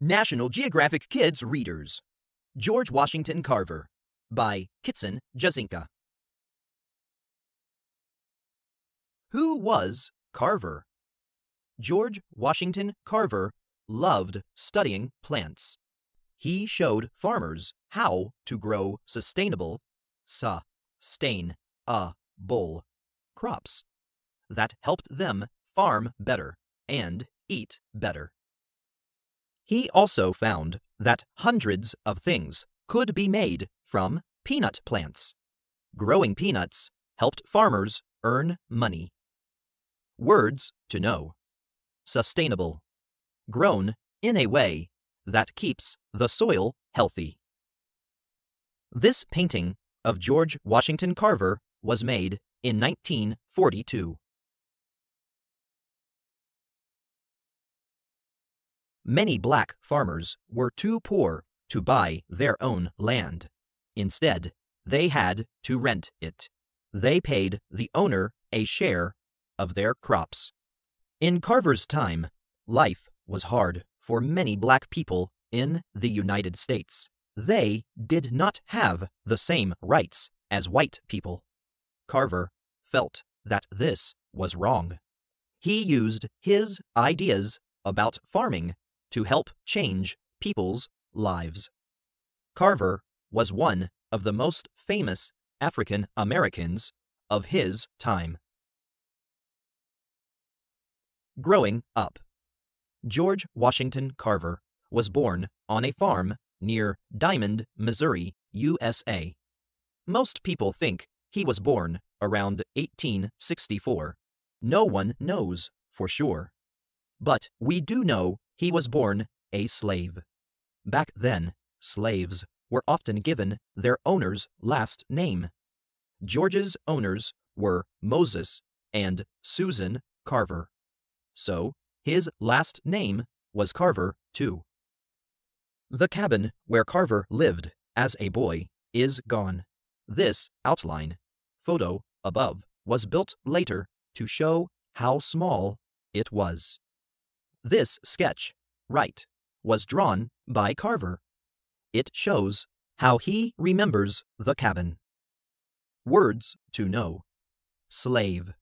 National Geographic Kids Readers George Washington Carver by Kitson Jazynka. Who was Carver? George Washington Carver loved studying plants. He showed farmers how to grow sustainable, sa, stain, a, bull, crops that helped them farm better and eat better. He also found that hundreds of things could be made from peanut plants. Growing peanuts helped farmers earn money. Words to know. Sustainable. Grown in a way that keeps the soil healthy. This painting of George Washington Carver was made in 1942. Many black farmers were too poor to buy their own land. Instead, they had to rent it. They paid the owner a share of their crops. In Carver's time, life was hard for many black people in the United States. They did not have the same rights as white people. Carver felt that this was wrong. He used his ideas about farming to help change people's lives. Carver was one of the most famous African Americans of his time. Growing up George Washington Carver was born on a farm near Diamond, Missouri, USA. Most people think he was born around 1864. No one knows for sure. But we do know he was born a slave. Back then, slaves were often given their owner's last name. George's owners were Moses and Susan Carver. So, his last name was Carver, too. The cabin where Carver lived as a boy is gone. This outline photo above was built later to show how small it was. This sketch, right, was drawn by Carver. It shows how he remembers the cabin. Words to know. Slave.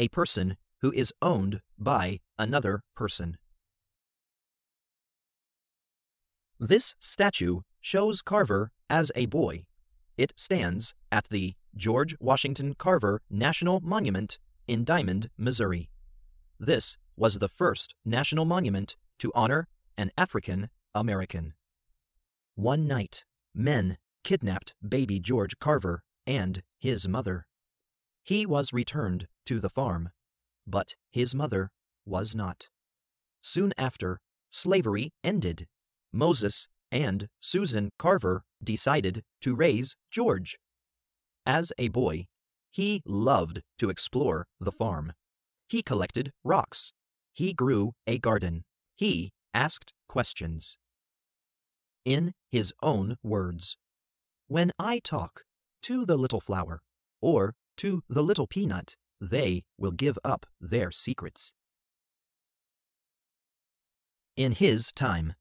A person who is owned by another person. This statue shows Carver as a boy. It stands at the George Washington Carver National Monument in Diamond, Missouri. This was the first national monument to honor an African American. One night, men kidnapped baby George Carver and his mother. He was returned to the farm, but his mother was not. Soon after, slavery ended. Moses and Susan Carver decided to raise George. As a boy, he loved to explore the farm. He collected rocks. He grew a garden. He asked questions. In his own words, When I talk to the little flower or to the little peanut, they will give up their secrets. In his time,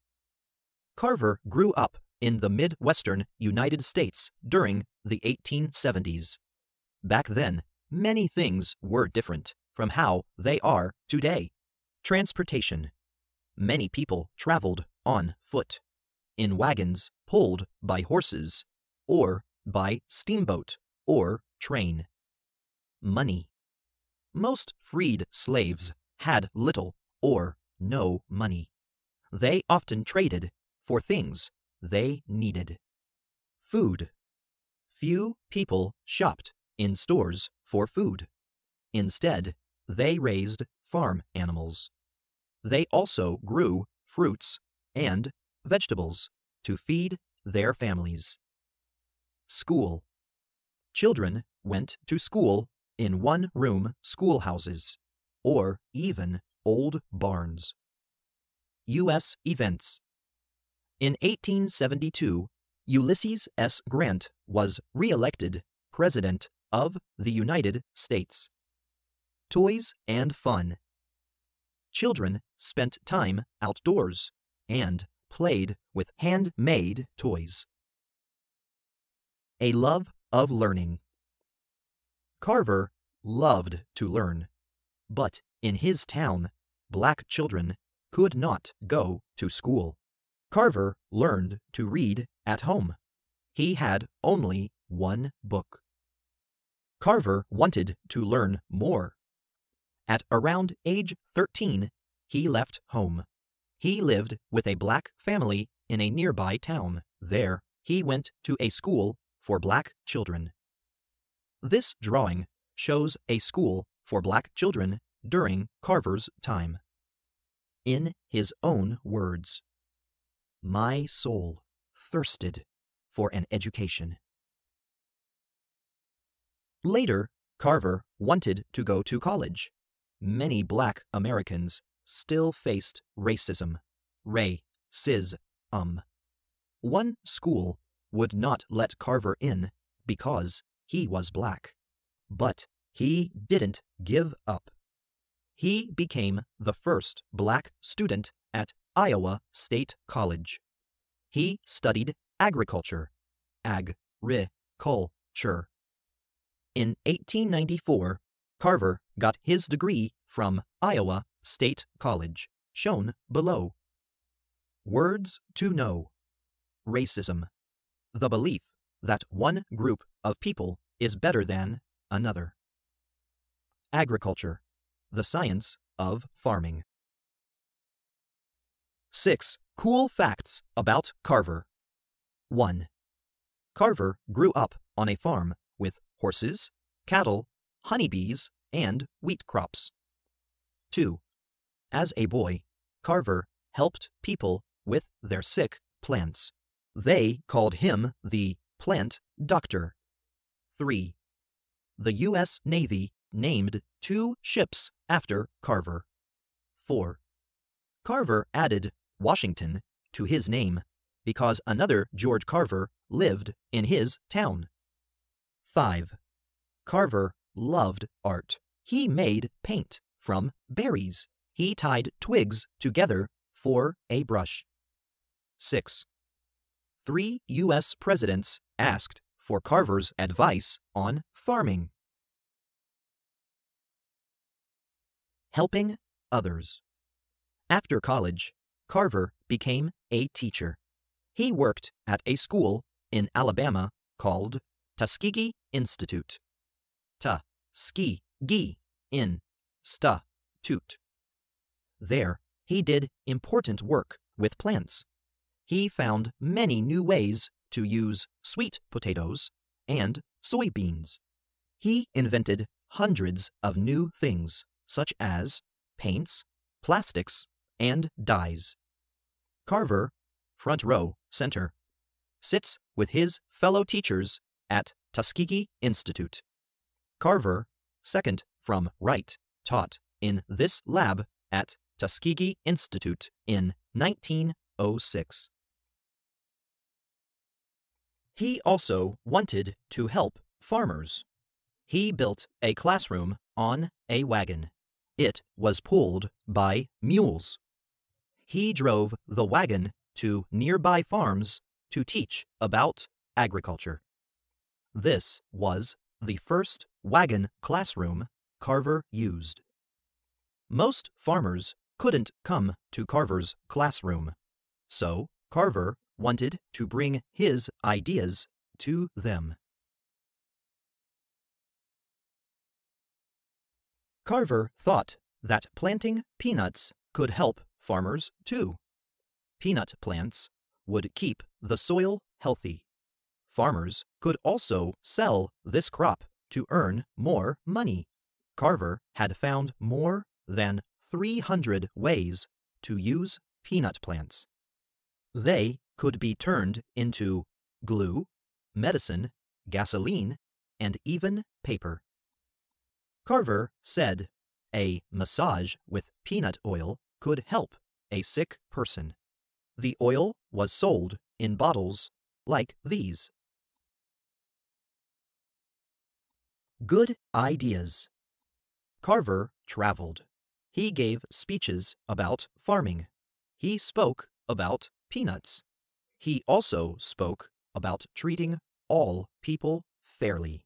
Carver grew up in the Midwestern United States during the 1870s. Back then, many things were different from how they are today. Transportation. Many people traveled on foot, in wagons pulled by horses, or by steamboat or train. Money. Most freed slaves had little or no money. They often traded for things they needed. Food. Few people shopped in stores for food. Instead, they raised farm animals. They also grew fruits and vegetables to feed their families. School. Children went to school in one-room schoolhouses, or even old barns. U.S. Events in 1872, Ulysses S. Grant was re-elected President of the United States. Toys and Fun Children spent time outdoors and played with handmade toys. A love of learning. Carver loved to learn, but in his town, black children could not go to school. Carver learned to read at home. He had only one book. Carver wanted to learn more. At around age 13, he left home. He lived with a black family in a nearby town. There, he went to a school for black children. This drawing shows a school for black children during Carver's time. In his own words, My soul thirsted for an education. Later, Carver wanted to go to college. Many black Americans still faced racism, ray, um. One school would not let Carver in because he was black. But he didn't give up. He became the first black student at Iowa State College. He studied agriculture, ag-ri-culture. In 1894, Carver got his degree from Iowa State College, shown below. Words to know. Racism. The belief that one group of people is better than another. Agriculture. The science of farming. 6. Cool facts about Carver. 1. Carver grew up on a farm with horses, cattle, honeybees, and wheat crops. 2. As a boy, Carver helped people with their sick plants. They called him the plant doctor. 3. The U.S. Navy named two ships after Carver. 4. Carver added Washington to his name because another George Carver lived in his town. 5. Carver loved art. He made paint from berries. He tied twigs together for a brush. 6. Three U.S. presidents asked for Carver's advice on farming. Helping others. After college, Carver became a teacher. He worked at a school in Alabama called Tuskegee Institute. Ski, gi, in, sta, toot. There, he did important work with plants. He found many new ways to use sweet potatoes and soybeans. He invented hundreds of new things, such as paints, plastics, and dyes. Carver, front row, center, sits with his fellow teachers at Tuskegee Institute. Carver, second from right, taught in this lab at Tuskegee Institute in 1906. He also wanted to help farmers. He built a classroom on a wagon. It was pulled by mules. He drove the wagon to nearby farms to teach about agriculture. This was the first wagon classroom Carver used. Most farmers couldn't come to Carver's classroom, so Carver wanted to bring his ideas to them. Carver thought that planting peanuts could help farmers too. Peanut plants would keep the soil healthy. Farmers could also sell this crop to earn more money. Carver had found more than 300 ways to use peanut plants. They could be turned into glue, medicine, gasoline, and even paper. Carver said a massage with peanut oil could help a sick person. The oil was sold in bottles like these. Good ideas. Carver traveled. He gave speeches about farming. He spoke about peanuts. He also spoke about treating all people fairly.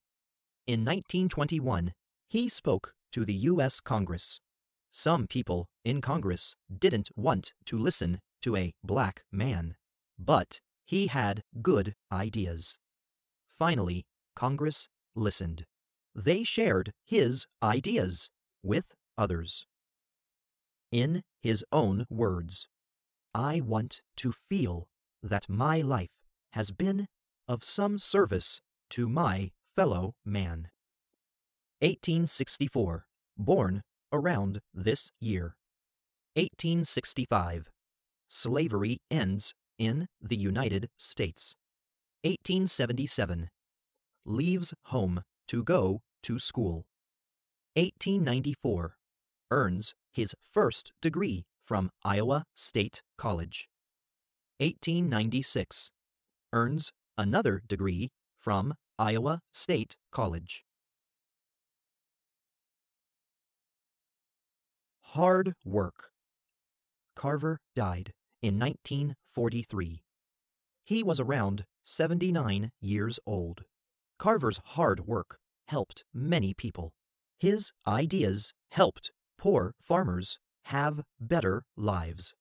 In 1921, he spoke to the U.S. Congress. Some people in Congress didn't want to listen to a black man, but he had good ideas. Finally, Congress listened. They shared his ideas with others. In his own words, I want to feel that my life has been of some service to my fellow man. 1864, born around this year. 1865, slavery ends in the United States. 1877, leaves home to go to school. 1894, earns his first degree from Iowa State College. 1896, earns another degree from Iowa State College. Hard work. Carver died in 1943. He was around 79 years old. Carver's hard work helped many people. His ideas helped poor farmers have better lives.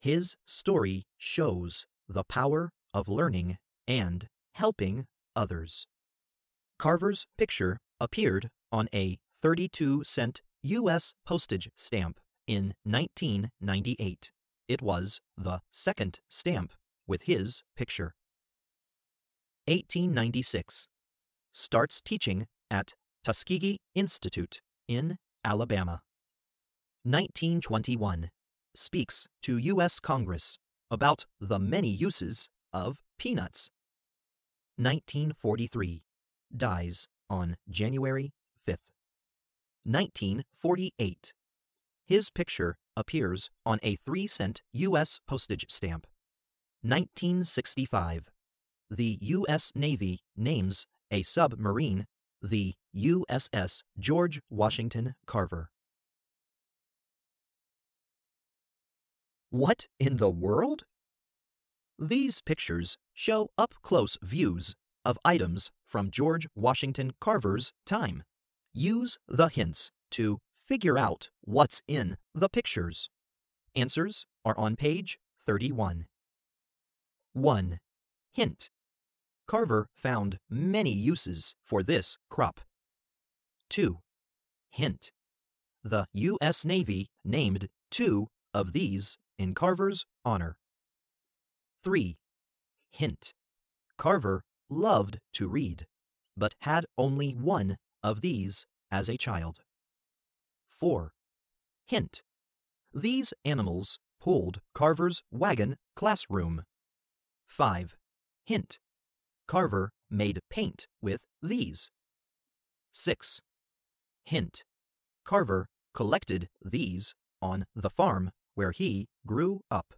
His story shows the power of learning and helping others. Carver's picture appeared on a 32 cent U.S. postage stamp in 1998. It was the second stamp with his picture. 1896. Starts teaching at Tuskegee Institute in Alabama. 1921. Speaks to U.S. Congress about the many uses of peanuts. 1943. Dies on January 5th. 1948. His picture appears on a 3 cent U.S. postage stamp. 1965. The U.S. Navy names a submarine the USS George Washington Carver. What in the world? These pictures show up-close views of items from George Washington Carver's time. Use the hints to figure out what's in the pictures. Answers are on page 31. 1. Hint. Carver found many uses for this crop. 2. Hint. The U.S. Navy named two of these in Carver's honor. 3. Hint. Carver loved to read, but had only one of these as a child. 4. Hint. These animals pulled Carver's wagon classroom. 5. Hint. Carver made paint with these. 6. Hint. Carver collected these on the farm where he grew up.